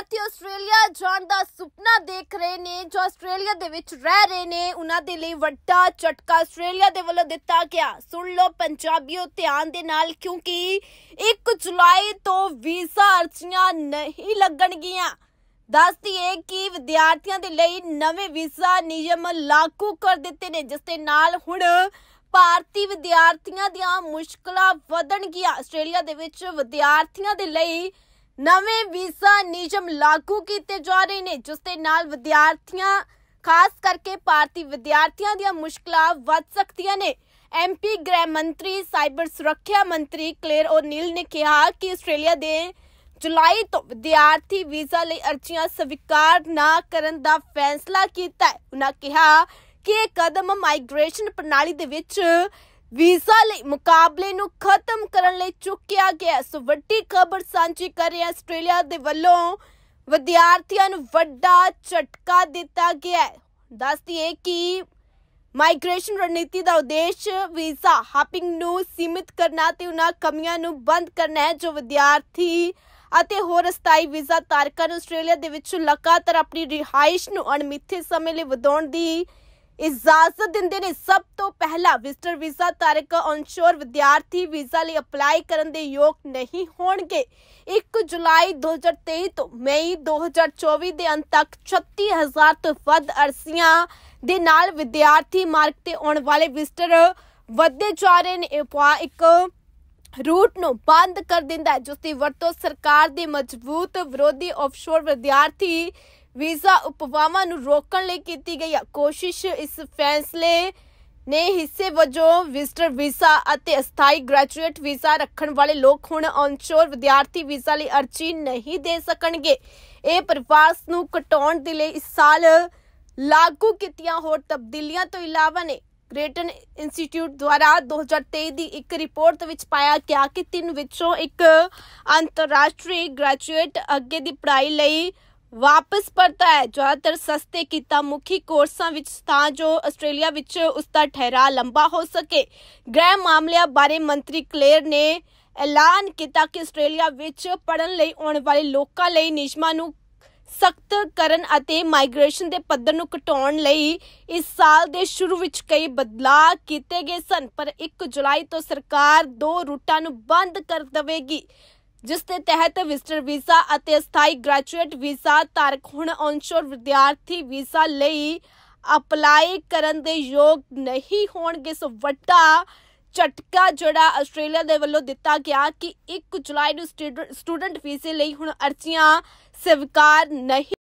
ਵਿਦਿਆਰਥੀ ਆਸਟ੍ਰੇਲੀਆ ਜਾਣ ਦਾ ਸੁਪਨਾ ਦੇਖ ਰਹੇ ਨੇ, ਜੋ ਆਸਟ੍ਰੇਲੀਆ ਦੇ ਵਿੱਚ ਰਹਿ ਰਹੇ ਨੇ, ਉਹਨਾਂ ਦੇ ਲਈ ਵੱਡਾ ਝਟਕਾ ਆਸਟ੍ਰੇਲੀਆ ਦੇ ਵੱਲੋਂ ਦਿੱਤਾ ਗਿਆ। ਸੁਣ ਲਓ ਪੰਜਾਬੀਓ, ਧਿਆਨ ਦੇ ਨਾਲ, ਕਿਉਂਕਿ 1 ਜੁਲਾਈ ਤੋਂ ਵੀਜ਼ਾ ਅਰਜ਼ੀਆਂ ਨਹੀਂ ਲੱਗਣਗੀਆਂ। ਦੱਸਦੀ ਹੈ ਕਿ ਵਿਦਿਆਰਥੀਆਂ ਦੇ ਲਈ ਨਵੇਂ ਵੀਜ਼ਾ ਨਿਯਮ ਲਾਗੂ ਕਰ ਦਿੱਤੇ ਨੇ, ਜਿਸ ਦੇ ਨਾਲ ਹੁਣ ਭਾਰਤੀ ਵਿਦਿਆਰਥੀਆਂ ਦੀਆਂ ਮੁਸ਼ਕਲਾਂ ਵਧਣਗੀਆਂ। ਆਸਟ੍ਰੇਲੀਆ ਦੇ ਵਿੱਚ ਵਿਦਿਆਰਥੀਆਂ ਦੇ ਲਈ ਨਵੇਂ ਵੀਜ਼ਾ ਨਿਯਮ ਲਾਗੂ ਕੀਤੇ ਜਾ ਰਹੇ ਨੇ, ਜਿਸ ਦੇ ਨਾਲ ਵਿਦਿਆਰਥੀਆਂ, ਖਾਸ ਕਰਕੇ ਭਾਰਤੀ ਵਿਦਿਆਰਥੀਆਂ ਦੀਆਂ ਮੁਸ਼ਕਲਾਂ ਵੱਧ ਸਕਦੀਆਂ ਨੇ। ਐਮਪੀ ਗ੍ਰਹਿ ਮੰਤਰੀ, ਸਾਈਬਰ ਸੁਰੱਖਿਆ ਮੰਤਰੀ ਕਲੇਰ ਓਨੀਲ ਨੇ ਕਿਹਾ ਕਿ ਆਸਟ੍ਰੇਲੀਆ ਦੇ ਜੁਲਾਈ ਤੋਂ ਵਿਦਿਆਰਥੀ ਵੀਜ਼ਾ ਲਈ ਅਰਜ਼ੀਆਂ ਸਵੀਕਾਰ ਨਾ ਕਰਨ ਦਾ ਫੈਸਲਾ ਕੀਤਾ ਹੈ। ਉਹਨਾਂ ਕਿਹਾ ਕਿ ਇਹ ਕਦਮ ਮਾਈਗ੍ਰੇਸ਼ਨ ਪ੍ਰਣਾਲੀ ਦੇ ਵਿੱਚ ਵੀਜ਼ਾ ਲਈ ਮੁਕਾਬਲੇ ਨੂੰ ਖਤਮ ਕਰਨ ਲਈ ਚੁੱਕਿਆ ਗਿਆ। ਸੋ ਵੱਡੀ ਖਬਰ ਸਾਂਝੀ ਕਰ ਰਹੇ ਆਸਟ੍ਰੇਲੀਆ ਦੇ ਵੱਲੋਂ। ਵਿਦਿਆਰਥੀਆਂ ਨੂੰ ਵੱਡਾ ਝਟਕਾ ਦਿੱਤਾ ਗਿਆ ਦੱਸਦੀ ਹੈ ਕਿ ਮਾਈਗ੍ਰੇਸ਼ਨ ਰਣਨੀਤੀ ਦਾ ਉਦੇਸ਼ ਵੀਜ਼ਾ ਹਾਪਿੰਗ ਨੂੰ ਸੀਮਿਤ ਕਰਨਾ ਤੇ ਉਹਨਾਂ ਕਮੀਆਂ ਨੂੰ ਬੰਦ ਕਰਨਾ ਹੈ, ਜੋ ਵਿਦਿਆਰਥੀ ਅਤੇ ਹੋਰ ਅਸਥਾਈ ਵੀਜ਼ਾ ਧਾਰਕਾਂ ਨੂੰ ਆਸਟ੍ਰੇਲੀਆ ਦੇ ਵਿੱਚ ਲਗਾਤਾਰ ਆਪਣੀ ਰਿਹਾਇਸ਼ ਨੂੰ ਅਣਮਿੱਥੇ ਸਮੇਂ ਲਈ ਵਧਾਉਣ ਦੀ ਇਜਾਜ਼ਤ ਦਿੰਦੇ ਨੇ। ਸਭ ਤੋਂ ਪਹਿਲਾਂ ਵਿਜ਼ਟਰ ਵੀਜ਼ਾ ਧਾਰਕ ਔਨਸ਼ੋਰ ਵਿਦਿਆਰਥੀ ਵੀਜ਼ਾ ਲਈ ਅਪਲਾਈ ਕਰਨ ਦੇ ਯੋਗ ਨਹੀਂ ਹੋਣਗੇ। 1 ਜੁਲਾਈ 2023 ਤੋਂ ਮਈ 2024 ਦੇ ਅੰਤ ਤੱਕ 36000 ਤੋਂ ਵੱਧ ਅਰਜ਼ੀਆਂ ਦੇ ਨਾਲ ਵਿਦਿਆਰਥੀ ਮਾਰਗ ਤੇ ਆਉਣ ਵਾਲੇ ਵਿਜ਼ਟਰ ਵਧਦੇ ਜਾ ਰਹੇ ਨੇ। ਇੱਕ ਰੂਟ ਨੂੰ ਬੰਦ ਕਰ ਦਿੰਦਾ ਹੈ, ਜਿਸ ਦੀ ਵਰਤੋਂ ਸਰਕਾਰ ਦੇ ਮਜ਼ਬੂਤ ਵਿਰੋਧੀ ਆਫਸ਼ੋਰ ਵਿਦਿਆਰਥੀ ਵੀਜ਼ਾ ਉਪਵਾਵਾਂ ਨੂੰ ਰੋਕਣ ਲਈ ਕੀਤੀ ਗਈ ਕੋਸ਼ਿਸ਼ ਇਸ ਫੈਸਲੇ ਨੇ ਹਿੱਸੇ ਵਜੋਂ ਵਿਜ਼ਟਰ ਵੀਜ਼ਾ ਅਤੇ ਅਸਥਾਈ ਗ੍ਰੈਜੂਏਟ ਵੀਜ਼ਾ ਰੱਖਣ ਵਾਲੇ ਲੋਕ ਹੁਣ ਔਨਸ਼ੋਰ ਵਿਦਿਆਰਥੀ ਵੀਜ਼ਾ ਲਈ ਅਰਜ਼ੀ ਨਹੀਂ ਦੇ ਸਕਣਗੇ। ਇਹ ਪ੍ਰਵਾਸ ਨੂੰ ਘਟਾਉਣ ਦੇ ਲਈ ਇਸ ਸਾਲ ਲਾਗੂ ਕੀਤੀਆਂ ਹੋਰ ਤਬਦੀਲੀਆਂ ਤੋਂ ਇਲਾਵਾ ਨੇ। ਗ੍ਰੇਟਨ ਇੰਸਟੀਚਿਊਟ ਦੁਆਰਾ 2023 ਦੀ ਇੱਕ ਰਿਪੋਰਟ ਵਿੱਚ ਪਾਇਆ ਗਿਆ ਕਿ ਤਿੰਨ ਵਿੱਚੋਂ ਇੱਕ ਅੰਤਰਰਾਸ਼ਟਰੀ ਗ੍ਰੈਜੂਏਟ ਅੱਗੇ ਦੀ ਪੜ੍ਹਾਈ ਲਈ ਵਾਪਸ ਪਰਤਾ ਹੈ। ਜ਼ਿਆਦਾਤਰ ਸਸਤੇ ਕੀਤਾ ਮੁਖੀ ਕੋਰਸਾਂ ਵਿੱਚ ਤਾਂ ਜੋ ਆਸਟ੍ਰੇਲੀਆ ਵਿੱਚ ਉਸ ਦਾ ਠਹਿਰਾ ਲੰਬਾ ਹੋ ਸਕੇ। ਗ੍ਰਹਿ ਮਾਮਲਿਆਂ ਬਾਰੇ ਮੰਤਰੀ ਕਲੇਰ ਨੇ ਐਲਾਨ ਕੀਤਾ ਕਿ ਆਸਟ੍ਰੇਲੀਆ ਵਿੱਚ ਪੜਨ ਲਈ ਆਉਣ ਵਾਲੇ ਲੋਕਾਂ ਲਈ ਨਿਯਮਾਂ ਨੂੰ ਸਖਤ ਕਰਨ ਅਤੇ ਮਾਈਗ੍ਰੇਸ਼ਨ ਦੇ ਪੱਧਰ ਨੂੰ ਘਟਾਉਣ ਲਈ ਇਸ ਸਾਲ ਦੇ ਸ਼ੁਰੂ ਵਿੱਚ ਕਈ ਬਦਲਾਅ ਕੀਤੇ ਗਏ ਸਨ, ਪਰ 1 ਜੁਲਾਈ ਤੋਂ ਸਰਕਾਰ ਦੋ ਰੂਟਾਂ ਨੂੰ ਬੰਦ ਕਰ ਦੇਵੇਗੀ। ਜਿਸ ਦੇ ਤਹਿਤ ਵਿਜ਼ਟਰ ਵੀਜ਼ਾ ਅਤੇ ਅਸਥਾਈ ਗ੍ਰੈਜੂਏਟ ਵੀਜ਼ਾ ਧਾਰਕ ਹੁਣ ਔਨਸ਼ੋਰ ਵਿਦਿਆਰਥੀ ਵੀਜ਼ਾ ਲਈ ਅਪਲਾਈ ਕਰਨ ਦੇ ਯੋਗ ਨਹੀਂ ਹੋਣਗੇ। ਸੋ ਵੱਡਾ ਝਟਕਾ ਜਿਹੜਾ ਆਸਟ੍ਰੇਲੀਆ ਦੇ ਵੱਲੋਂ ਦਿੱਤਾ ਗਿਆ ਕਿ 1 ਜੁਲਾਈ ਨੂੰ ਸਟੂਡੈਂਟ ਵੀਜ਼ੇ ਲਈ ਹੁਣ ਅਰਜ਼ੀਆਂ ਸਵੀਕਾਰ ਨਹੀਂ